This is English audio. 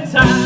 time.